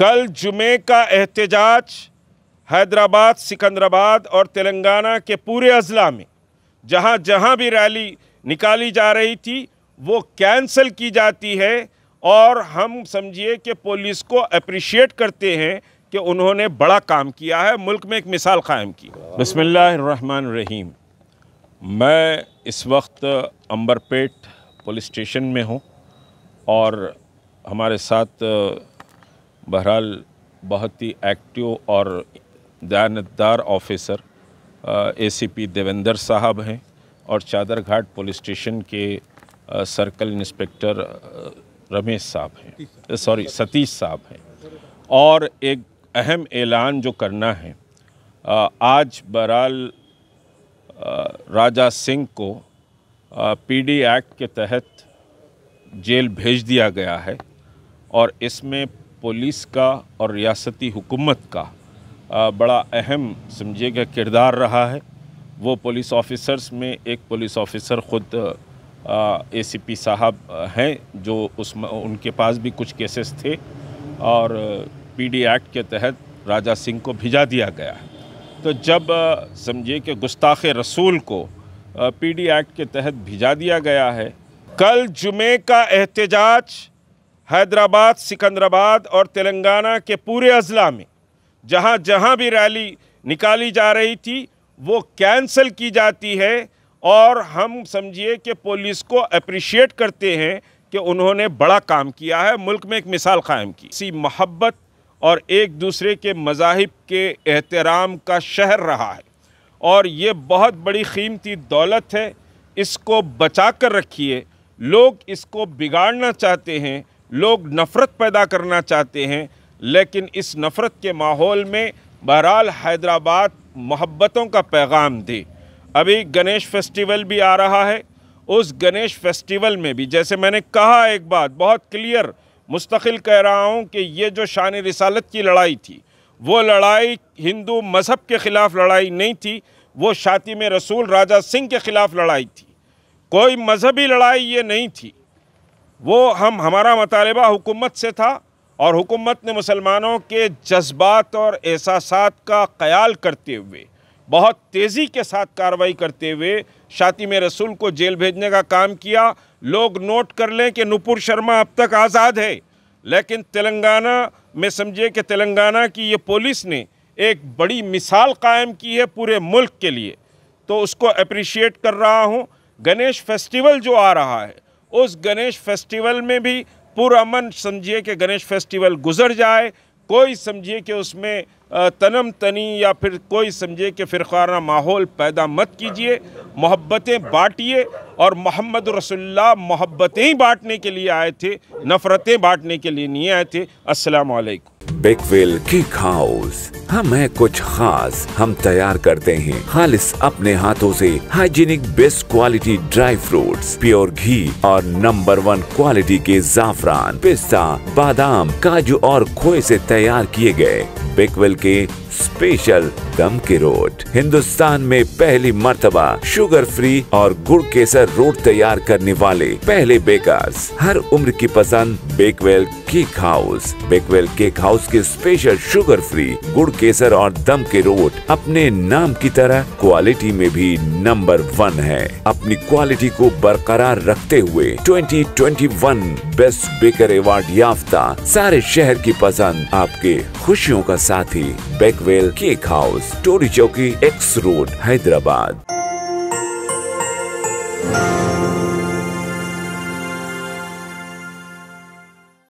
कल जुमे का एहतजाज हैदराबाद, सिकंदराबाद और तेलंगाना के पूरे अजला में, जहाँ जहाँ भी रैली निकाली जा रही थी, वो कैंसिल की जाती है और हम समझिए कि पुलिस को अप्रिशिएट करते हैं कि उन्होंने बड़ा काम किया है, मुल्क में एक मिसाल कायम की। बसमिल्लाम मैं इस वक्त अंबरपेट पुलिस स्टेशन में हूँ और हमारे साथ बहरहाल बहुत ही एक्टिव और दयानतदार ऑफिसर एसीपी देवेंद्र साहब हैं और चादर घाट पुलिस स्टेशन के आ, सर्कल इंस्पेक्टर रमेश साहब हैं। सॉरी सतीश साहब हैं। और एक अहम ऐलान जो करना है आ, आज बहरहाल राजा सिंह को पीडी एक्ट के तहत जेल भेज दिया गया है और इसमें पुलिस का और रियासती हुकूमत का बड़ा अहम समझिएगा किरदार रहा है। वो पुलिस ऑफिसर्स में एक पुलिस ऑफिसर ख़ुद एसीपी साहब हैं, जो उस उनके पास भी कुछ केसेस थे और पीडी एक्ट के तहत राजा सिंह को भिजा दिया गया है। तो जब समझिए कि गुस्ताख रसूल को पीडी एक्ट के तहत भिजा दिया गया है, कल जुमे का एहतजाज हैदराबाद, सिकंदराबाद और तेलंगाना के पूरे अजला में जहाँ जहाँ भी रैली निकाली जा रही थी, वो कैंसिल की जाती है और हम समझिए कि पुलिस को अप्रिशिएट करते हैं कि उन्होंने बड़ा काम किया है, मुल्क में एक मिसाल कायम की। इसी मोहब्बत और एक दूसरे के मज़ाहिब के एहतराम का शहर रहा है और ये बहुत बड़ी कीमती दौलत है, इसको बचा कर रखिए। लोग इसको बिगाड़ना चाहते हैं लोग नफ़रत पैदा करना चाहते हैं, लेकिन इस नफ़रत के माहौल में बहरहाल हैदराबाद मोहब्बतों का पैगाम दे। अभी गणेश फेस्टिवल भी आ रहा है। उस गणेश फेस्टिवल में भी, जैसे मैंने कहा एक बात, बहुत क्लियर, मुस्तकिल कह रहा हूँ कि ये जो शान रिसालत की लड़ाई थी, वो लड़ाई हिंदू मज़हब के ख़िलाफ़ लड़ाई नहीं थी, वो शाती में रसूल राजा सिंह के ख़िलाफ़ लड़ाई थी। कोई मजहबी लड़ाई ये नहीं थी। वो हम, हमारा मतालबा हुकूमत से था और हुकूमत ने मुसलमानों के जज्बात और एहसास का ख्याल करते हुए, बहुत तेज़ी के साथ कार्रवाई करते हुए शाती में रसूल को जेल भेजने का काम किया। लोग नोट कर लें कि नुपुर शर्मा अब तक आज़ाद है, लेकिन तेलंगाना में समझिए कि तेलंगाना की ये पुलिस ने एक बड़ी मिसाल कायम की है पूरे मुल्क के लिए। तो उसको अप्रिशिएट कर रहा हूँ। गणेश फेस्टिवल जो आ रहा है उस गणेश फेस्टिवल में भी पुरअमन समझिए कि गणेश फेस्टिवल गुजर जाए, कोई समझिए कि उसमें तनम तनी या फिर कोई समझिए कि फ़िरखाना माहौल पैदा मत कीजिए, मोहब्बतें बांटिए और मोहम्मद रसुल्ला मोहब्बतें बांटने के लिए आए थे, नफ़रतें बांटने के लिए नहीं आए थे। अस्सलाम वालेकुम। बेकवेल केक हाउस हम है कुछ खास हम तैयार करते हैं। खालिस अपने हाथों से hygienic best quality dry fruits, pure घी और नंबर वन क्वालिटी के जाफरान, पिस्ता, बादाम, काजू और खोए से तैयार किए गए। बेकवेल के स्पेशल दम के रोट हिंदुस्तान में पहली मरतबा शुगर फ्री और गुड़ केसर रोट तैयार करने वाले पहले बेकर्स हर उम्र की पसंद Bakewell Cake House. Bakewell Cake House के स्पेशल शुगर फ्री गुड़ केसर और दम के रोड अपने नाम की तरह क्वालिटी में भी नंबर वन है। अपनी क्वालिटी को बरकरार रखते हुए 2021 बेस्ट बेकर अवार्ड याफ्ता सारे शहर की पसंद आपके खुशियों का साथी बेकवेल केक हाउस टोरी चौकी एक्स रोड हैदराबाद